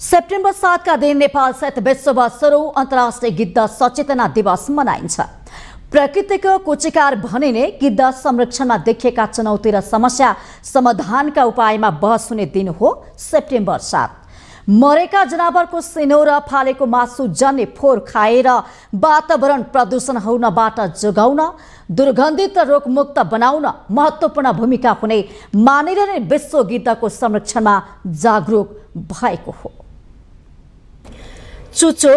September सातका दिन नेपालसहित विश्वभर सोह्रौँ अन्तर्राष्ट्रिय गिद्ध सचेतना दिवस मनाइन्छ। प्रकृतिको कुचिकार भनिने गिद्ध संरक्षणमा देखिएका चुनौती र समस्या समाधानका उपायमा बहस हुने दिन हो सेप्टेम्बर सात। मरेका जनावरको सिनो र फालेको मासु जन्ने फोहोर खाएर वातावरण प्रदूषण हुनबाट जोगाउन दुर्गन्धित र रोगमुक्त बनाउन महत्त्वपूर्ण भूमिका हुने मानिरहने विश्व गिद्धको संरक्षणमा जागरुक भएको हो। चुचो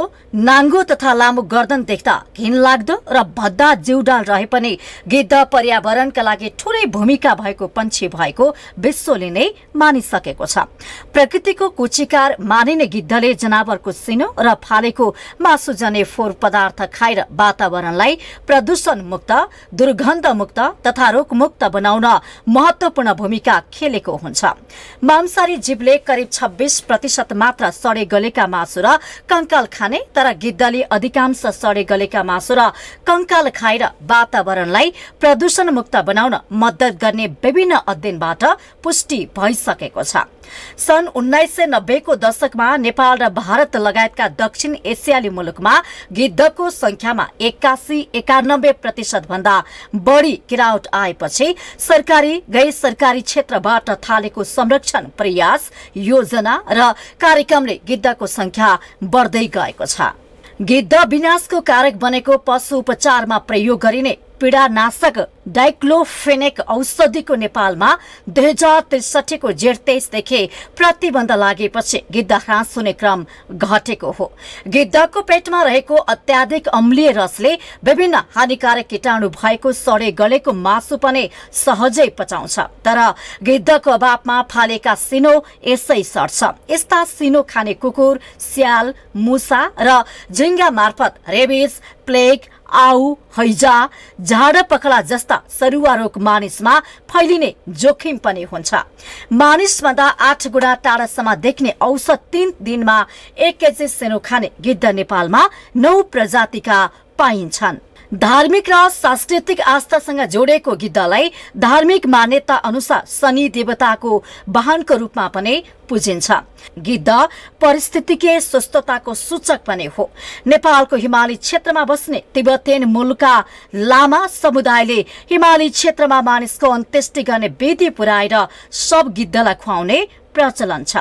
नाङ्गो तथा लामो गर्दन देख्दा घिनलाग्दो र भद्दा जिउडाल रहे पनि गिद्ध पर्यावरणका लागि ठुलै भूमिका भएको पन्छी भएको विश्वले नै मानिसकेको छ। प्रकृतिको कुचिकार मानिने गिद्धले जनावरको सिनो र फालेको मासु जने फोहोर पदार्थ खाएर वातावरणलाई प्रदूषण मुक्त दुर्गन्ध मुक्त तथा रोगमुक्त बनाउन महत्वपूर्ण भूमिका खेलेको हुन्छ। मांसारी जीवले करिब छब्बिस प्रतिशत मात्र सडे गलेका मासु र कङ्काल खाने तर गिद्धले अधिकांश सडे गलेका मासु र कङ्काल खाएर वातावरणलाई प्रदूषण मुक्त बनाउन मद्दत गर्ने विभिन्न अध्ययनबाट पुष्टि भइसकेको छ। सन् उन्नाइस सय नब्बेको दशकमा नेपाल र भारत लगायतका दक्षिण एसियाली मुलुकमा गिद्धको संख्यामा एक्कासी एकानब्बे प्रतिशत भन्दा बढी गिरावट आएपछि सरकारी गैर सरकारी क्षेत्रबाट थालेको संरक्षण प्रयास योजना र कार्यक्रमले गिद्धको संख्या बढ्दै गएको छ। गिद्ध विनाशको कारक बनेको पशु उपचारमा प्रयोग गरिने पीडानाशक डाइक्लोफेनेक औषधिको नेपालमा दुई हजार त्रिसठीको जेठ तेइसदेखि प्रतिबन्ध लागेपछि गिद्ध ह्रास हुने क्रम घटेको हो। गिद्धको पेटमा रहेको अत्याधिक अम्लीय रसले विभिन्न हानिकारक कीटाणु भएको सडे गलेको मासु पनि सहजै पचाउँछ। तर गिद्धको अभावमा फालेका सिनो यसै सर्छ। यस्ता सिनो खाने कुकुर स्याल मुसा र झिङ्गा मार्फत रेबिज प्लेग आउ हैजा झाडा पखला जस्ता सरुवा रोग मानिसमा फैलिने जोखिम पनि हुन्छ। मानिसभन्दा आठ गुणा टाढासम्म देख्ने औसत तीन दिनमा एक केजी सेनो खाने गिद्ध नेपालमा नौ प्रजातिका पाइन्छन्। धार्मिक र सांस्कृतिक आस्थासँग जोडेको गिद्धलाई धार्मिक मान्यता अनुसार शनि देवताको वाहनको रूपमा पनि पुजिन्छ। गिद्ध परिस्थितिकीय स्वस्थताको सूचक पनि हो। नेपालको हिमाली क्षेत्रमा बस्ने तिब्बतेन मूलका लामा समुदायले हिमाली क्षेत्रमा मानिसको अन्त्येष्टि गर्ने विधि पुर्याएर सब गिद्धलाई खुवाउने प्रचलन छ।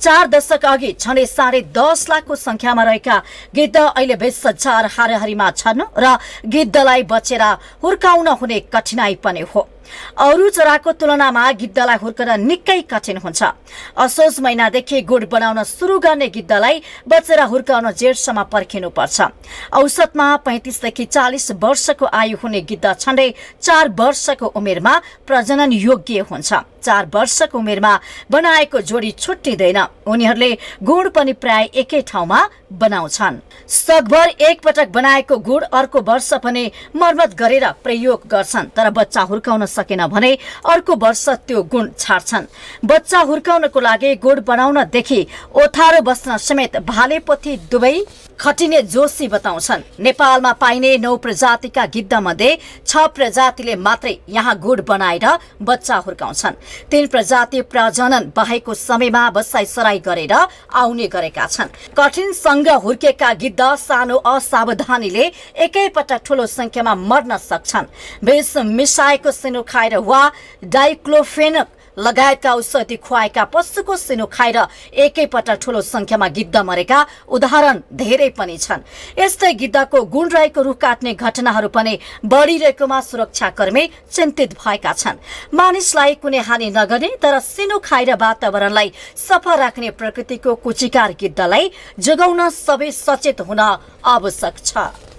चार दशक अघि झन्डै साढे दस लाखको संख्यामा रहेका गिद्ध अहिले बेस हजार हाराहारीमा छन् र गिद्धलाई बचेर हुर्काउन हुने कठिनाई पनि हो। अरू चराको तुलनामा गिद्धलाई हुर्कन निकै कठिन हुन्छ। असोज महिनादेखि गुड बनाउन सुरु गर्ने गिद्धलाई बचेर हुर्काउन जेठसम्म पर्खिनु पर्छ औसतमा पैँतिसदेखि चालिस वर्षको आयु हुने गिद्ध छँदै चार वर्षको उमेरमा प्रजनन योग्य हुन्छ। चार वर्षको उमेरमा बनाएको जोडी छुट्टिँदैन। उनीहरूले गुड पनि प्राय एकै ठाउँमा बनाउँछन्। सकभर एक पटक बनाएको गुड अर्को वर्ष पनि मर्मत गरेर प्रयोग गर्छन् तर बच्चा हुर्काउन सकेन भने अर्को वर्ष त्यो गुण छाड्छन्। बच्चा हुर्काउनको लागि गुड बनाउनदेखि ओथारो बस्न समेत भालेपोथी दुवै खटिने जोशी बताउँछन्। नेपालमा पाइने नौ प्रजातिका गिद्ध मध्ये छ प्रजातिले मात्रै यहाँ गुड बनाएर बच्चा हुर्काउँछन्। तीन प्रजाति प्रजनन बहेको समयमा बसाइ सराई गरेर आउने गरेका छन्। कठिनसँग हुर्केका गिद्ध सानो असावधानीले एकैपटक ठूलो संख्यामा मर्न सक्छन्। विष मिसाएको सिनो खाएर वा डाइक्लोफेनक लगायतका औषधि खुवाएका पशुको सिनो खाएर एकैपटक ठूलो संख्यामा गिद्ध मरेका उदाहरण धेरै पनि छन्। यस्तै गिद्धको गुण रहेको रुख काट्ने घटनाहरू पनि बढिरहेकोमा सुरक्षाकर्मी चिन्तित भएका छन्। मानिसलाई कुनै हानि नगर्ने तर सिनो खाएर वातावरणलाई सफा राख्ने प्रकृतिको कुचिकार गिद्धलाई जोगाउन सबै सचेत हुन आवश्यक छ।